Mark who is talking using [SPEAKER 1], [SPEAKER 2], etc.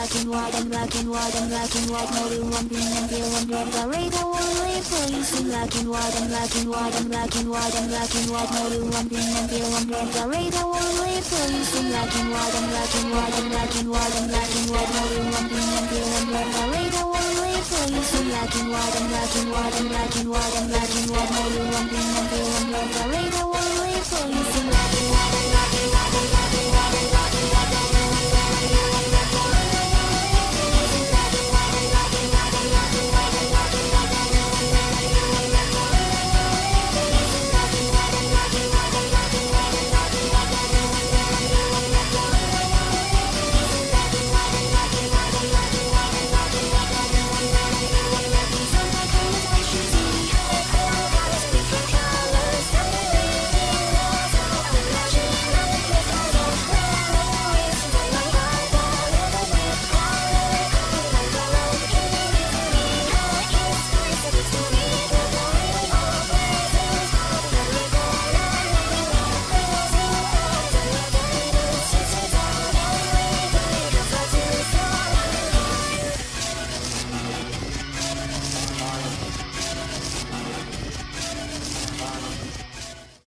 [SPEAKER 1] black and white and black and white and black and white mode one thing and feel one red the radar only plays in black and white and black and white and black and white and black and white mode one thing and feel one red the radar only plays in black and white and black and white and black and white and black and white mode one thing and feel one red the radar only plays in black and white and black and white and black and white and black one